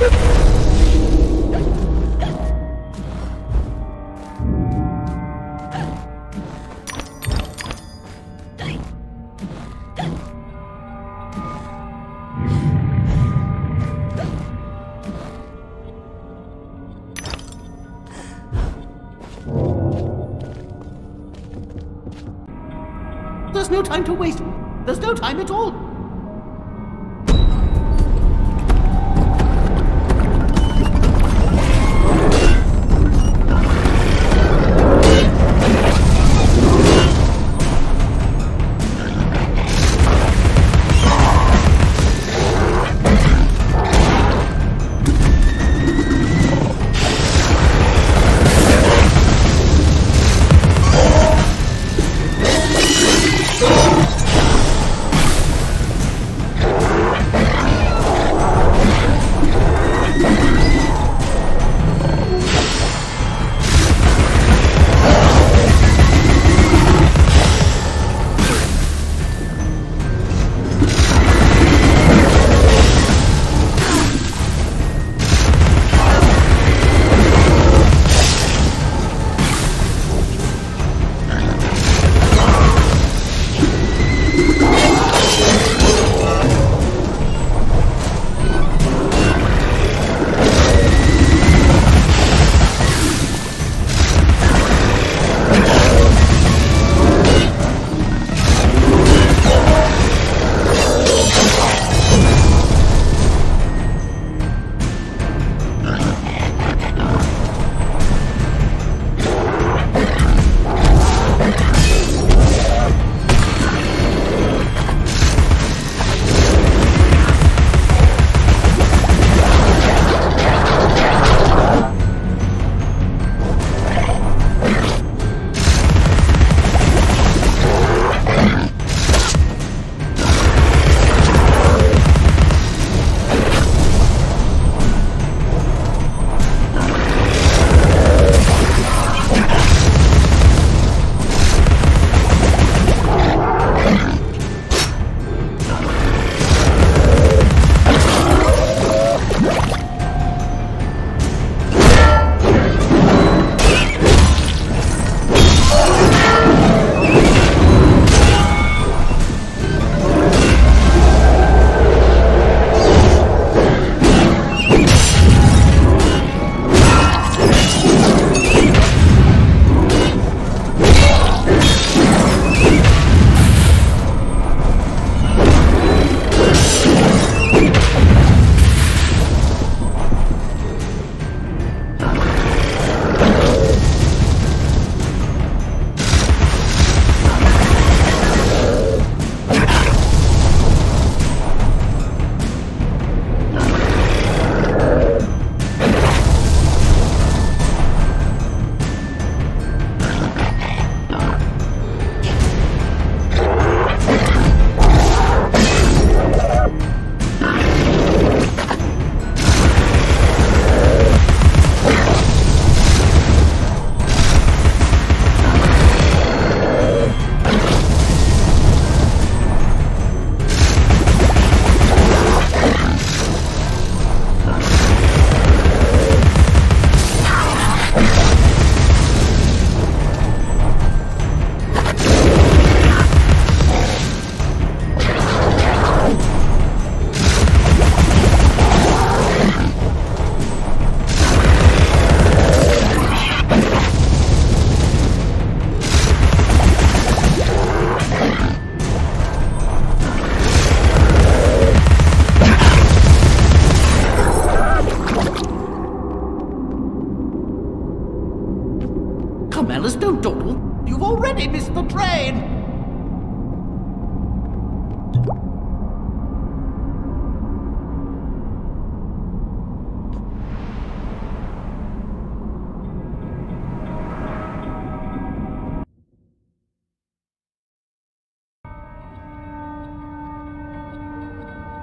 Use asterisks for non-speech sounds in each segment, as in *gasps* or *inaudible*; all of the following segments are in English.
There's no time to waste. There's no time at all.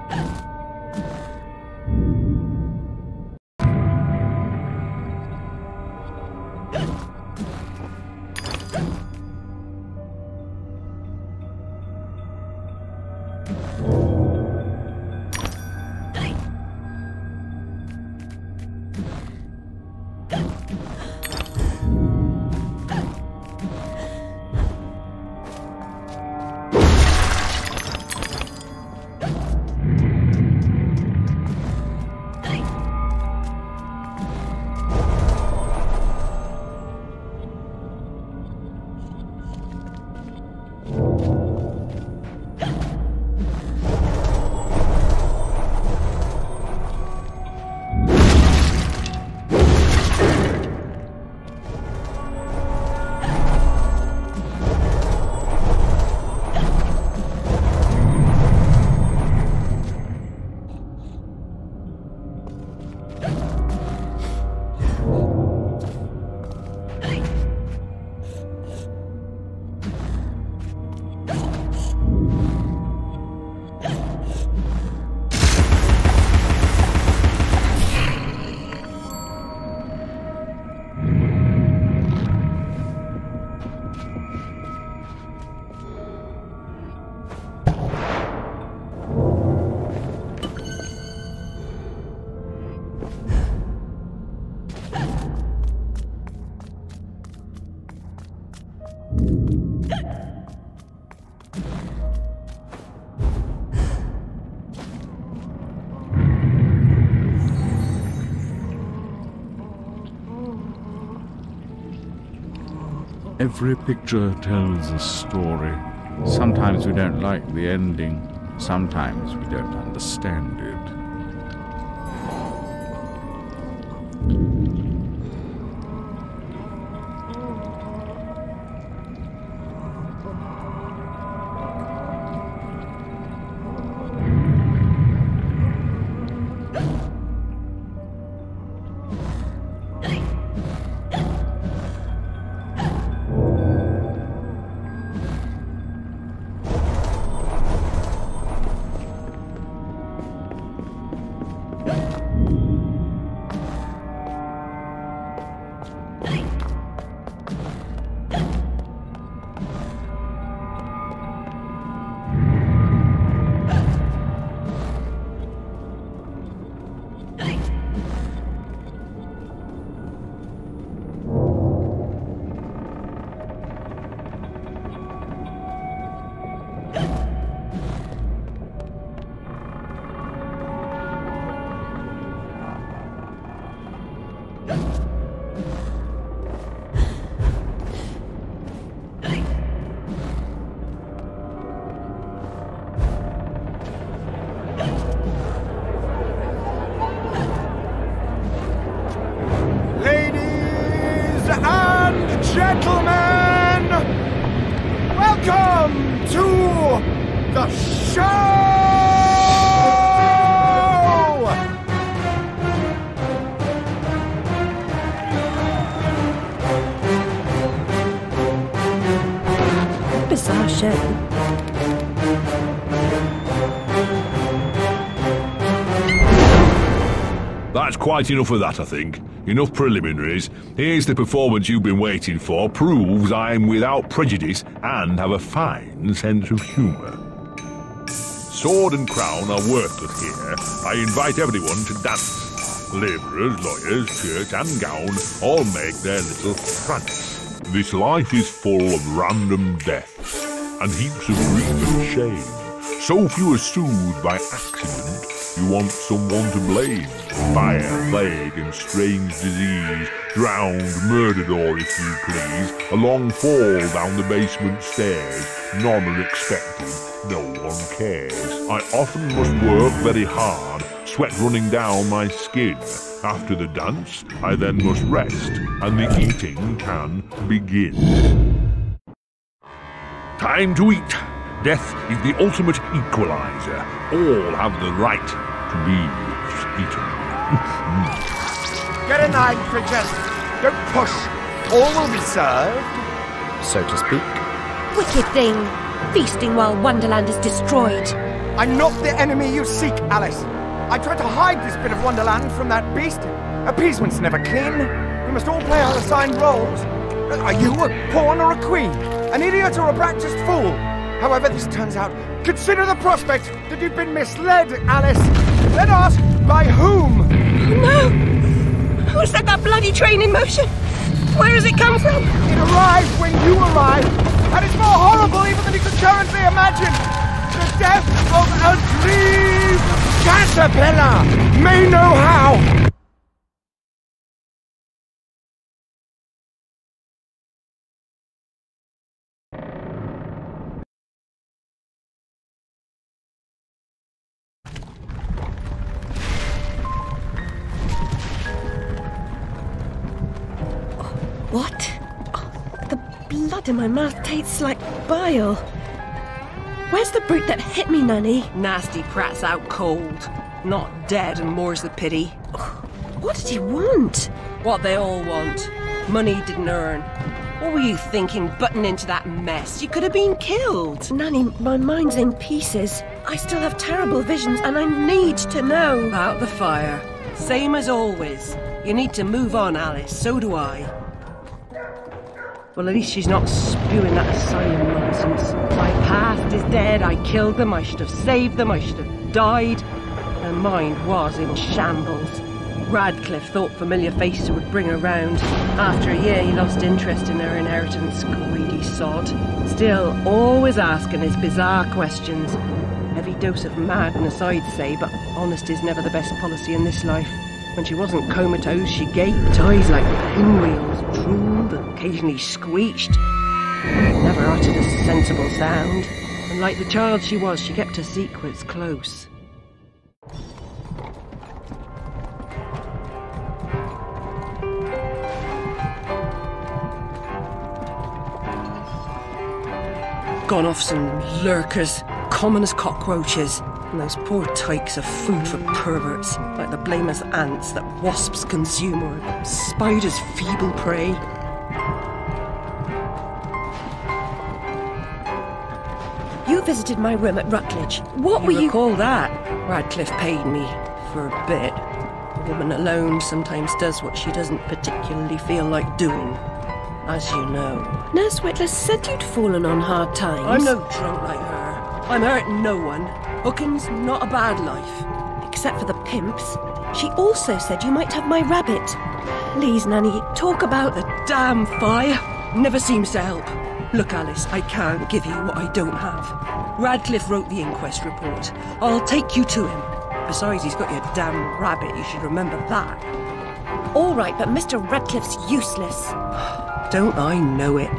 Ugh! *gasps* *gasps* Every picture tells a story. Sometimes we don't like the ending, sometimes we don't understand it. Show. That's quite enough of that, I think. Enough preliminaries. Here's the performance you've been waiting for. Proves I'm without prejudice and have a fine sense of humour. Sword and crown are worthless here. I invite everyone to dance. Labourers, lawyers, church and gown all make their little prance. This life is full of random deaths and heaps of grief and shame. So few are soothed by accident, you want someone to blame. Fire, plague, and strange disease, drowned, murdered, or if you please, a long fall down the basement stairs. None are expected, no one cares. I often must work very hard, sweat running down my skin. After the dance, I then must rest, and the eating can begin. Time to eat. Death is the ultimate equalizer. All have the right to be eaten. Get a knife, creatures. Don't push. All will be served, so to speak. Wicked thing. Feasting while Wonderland is destroyed. I'm not the enemy you seek, Alice. I tried to hide this bit of Wonderland from that beast. Appeasement's never clean. We must all play our assigned roles. Are you a pawn or a queen? An idiot or a practiced fool? However this turns out, consider the prospect that you've been misled, Alice. Then ask, by whom? No! Who set that bloody train in motion? Where has it come from? It arrived when you arrived, and it's more horrible even than you could currently imagine. The death of a dream caterpillar may know how. What? Oh, the blood in my mouth tastes like bile. Where's the brute that hit me, Nanny? Nasty prat's out cold. Not dead, and more's the pity. What did he want? What they all want. Money he didn't earn. What were you thinking, butting into that mess? You could have been killed. Nanny, my mind's in pieces. I still have terrible visions, and I need to know. About the fire. Same as always. You need to move on, Alice. So do I. Well, at least she's not spewing that asylum nonsense. My past is dead. I killed them. I should have saved them. I should have died. Her mind was in shambles. Radcliffe thought familiar faces would bring her round. After a year, he lost interest in her inheritance. Greedy sod. Still, always asking his bizarre questions. Heavy dose of madness, I'd say, but honesty's never the best policy in this life. When she wasn't comatose, she gaped, eyes like pinwheels, drooled, occasionally screeched. Never uttered a sensible sound. And like the child she was, she kept her secrets close. Gone off some lurkers, common as cockroaches. And those poor tykes are food for perverts, like the blameless ants that wasps consume or spiders' feeble prey. You visited my room at Rutledge. What You were you. recall that? Radcliffe paid me for a bit. A woman alone sometimes does what she doesn't particularly feel like doing. As you know. Nurse Witless said you'd fallen on hard times. I'm no drunk like. I'm hurting no one. Hooking's not a bad life. Except for the pimps. She also said you might have my rabbit. Please, Nanny, talk about the. The damn fire never seems to help. Look, Alice, I can't give you what I don't have. Radcliffe wrote the inquest report. I'll take you to him. Besides, he's got your damn rabbit. You should remember that. All right, but Mr. Radcliffe's useless. Don't I know it?